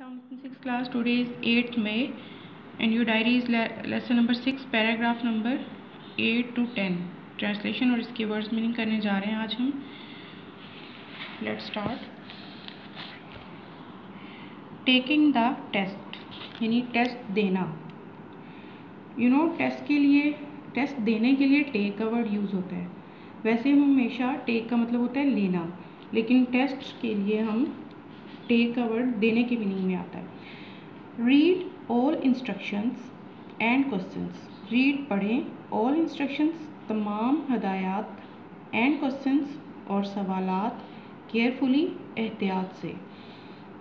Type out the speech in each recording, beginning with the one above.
Class today is 8th May and your diary is le lesson number 6 paragraph number 8 to 10 translation और इसके words meaning करने जा रहे हैं आज हम। Let's start taking the test यानी टेस्ट देना। You you know know, test के लिए टेस्ट देने के लिए टेक का वर्ड यूज़ होता है। वैसे हम हमेशा टेक का मतलब होता है लेना। लेकिन टेस्ट के लिए हम टेक का वर्ड देने के मीनिंग में आता है। Read all instructions and questions read पढ़ें ऑल इंस्ट्रक्शंस तमाम हदायत एंड क्वेश्चंस और सवालात केयरफुली एहतियात से।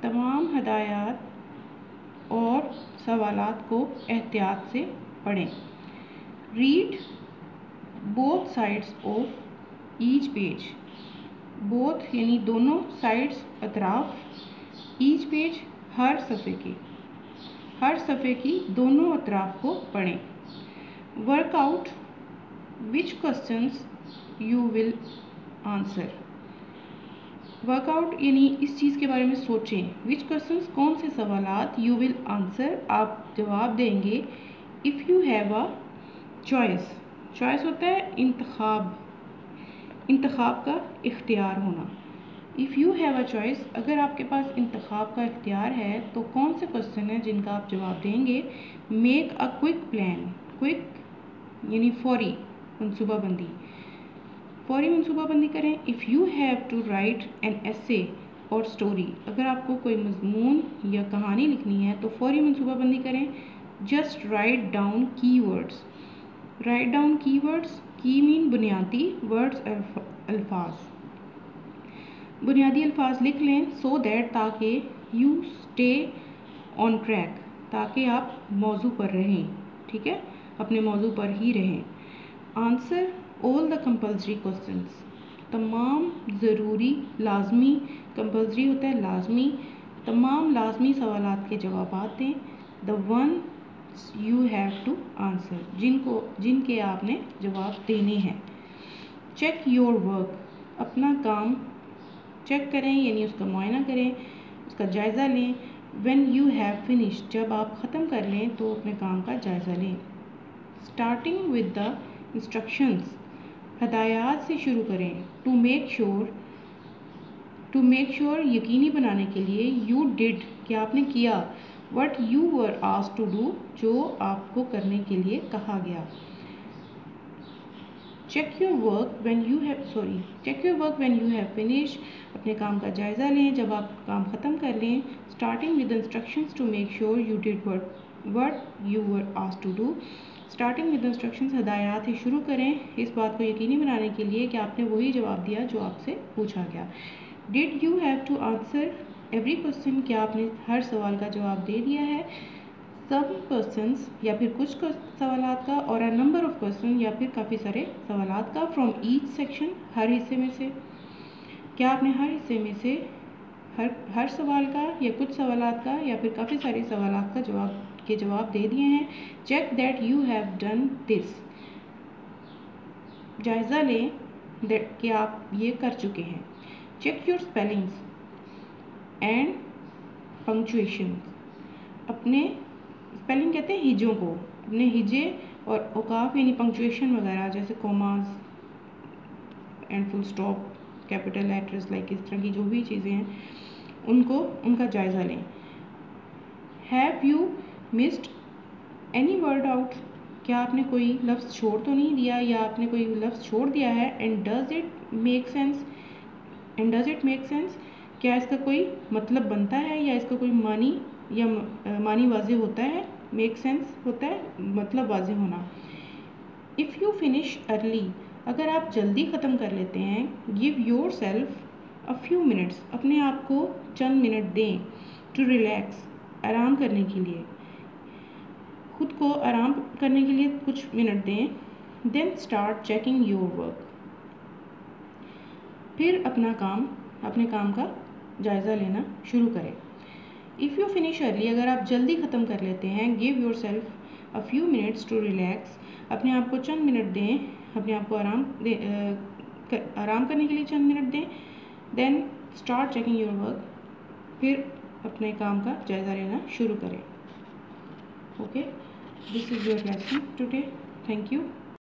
तमाम हदायत और सवालात को एहतियात से पढ़ें। Read both sides of each page both यानी दोनों साइड्स अतराफ़ ईच पेज हर सफ़े की। हर सफ़े की दोनों अतराफ को पढ़ें। Work out which questions you will answer work out यानी इस चीज़ के बारे में सोचें। विच क्वेश्चंस कौन से सवाल यू विल आंसर आप जवाब देंगे if you have a choice choice होता है इंतखाब। इंतखाब का इख्तियार होना। If you have a choice अगर आपके पास इंतखब का इख्तियार है तो कौन से क्वेश्चन हैं जिनका आप जवाब देंगे? Make a quick plan quick यानी फौरी मनसूबाबंदी। फौरी मनसूबाबंदी करें। If you have to write an essay or story अगर आपको कोई मजमून या कहानी लिखनी है तो फौरी मनसूबाबंदी करें। Just write down key words write down key words key mean बुनियादी वर्ड्स अल्फाज। बुनियादी अल्फाज लिख लें सो दैट ताकि यू स्टे ऑन ट्रैक ताकि आप मौजू पर रहें, ठीक है? अपने मौजू पर ही रहें। Answer all the compulsory questions तमाम ज़रूरी, लाजमी कंपल्सरी होता है, लाजमी। तमाम लाजमी सवाल के जवाब दें। The one you have to answer जिनको, जिनके आपने जवाब देने हैं। चेक योर वर्क अपना काम चेक करें, यानी उसका मुआयना करें, उसका जायज़ा लें। वेन यू हैव फिनिश जब आप ख़त्म कर लें तो अपने काम का जायज़ा लें। स्टार्टिंग विद द इंस्ट्रक्शंस हदायत से शुरू करें। To make sure to make sure यकीनी बनाने के लिए यू डिड कि आपने किया। वट यू वर आस टू डू जो आपको करने के लिए कहा गया। Check your work when you have sorry check your work when you have finish अपने काम का जायज़ा लें। जब आप काम ख़त्म कर लें starting with instructions to make sure you did work what you were us to do starting with instructions हदायत ही शुरू करें। इस बात को यकीनी बनाने के लिए कि आपने वही जवाब दिया जो आपसे पूछा गया। Did you have to answer every question क्या आपने हर सवाल का जवाब दे दिया है? सम क्वेश्चन या फिर कुछ सवाल का और अ नंबर ऑफ़ क्वेश्चन या फिर काफ़ी सारे सवाल का फ्रॉम ईच सेक्शन हर हिस्से में से। क्या आपने हर हिस्से में से हर हर सवाल का या कुछ सवाल का या फिर काफ़ी सारे सवाल का जवाब, के जवाब दे दिए हैं? Check that you have done this जायज़ा लें दैट कि आप ये कर चुके हैं। Check your spellings and punctuation अपने स्पेलिंग कहते हैं हिजों को। अपने हिजे और औकाफ, यानी पंक्चुएशन वगैरह, जैसे commas and full stop capital letters like इस तरह की जो भी चीज़ें हैं, उनको, उनका जायज़ा लें। Have you missed any word out क्या आपने कोई लफ्ज़ छोड़ तो नहीं दिया, या आपने कोई लफ्ज़ छोड़ दिया है? And does it make sense and does it make sense क्या इसका कोई मतलब बनता है, या इसका कोई मानी या मानी वाजे होता है मेक सेंस होता है मतलब वाजे होना। इफ़ यू फिनिश अर्ली अगर आप जल्दी ख़त्म कर लेते हैं give yourself a few minutes अपने आप को चंद मिनट दें टू रिलैक्स आराम करने के लिए। खुद को आराम करने के लिए कुछ मिनट दें then start checking your work फिर अपना काम, अपने काम का जायज़ा लेना शुरू करें। इफ़ यू फिनिश अर्ली अगर आप जल्दी ख़त्म कर लेते हैं give yourself a few minutes to relax अपने आप को चंद मिनट दें, अपने आप को आराम दे आराम करने के लिए चंद मिनट दें then start checking your work फिर अपने काम का जायज़ा लेना शुरू करें। Okay this is your lesson today thank you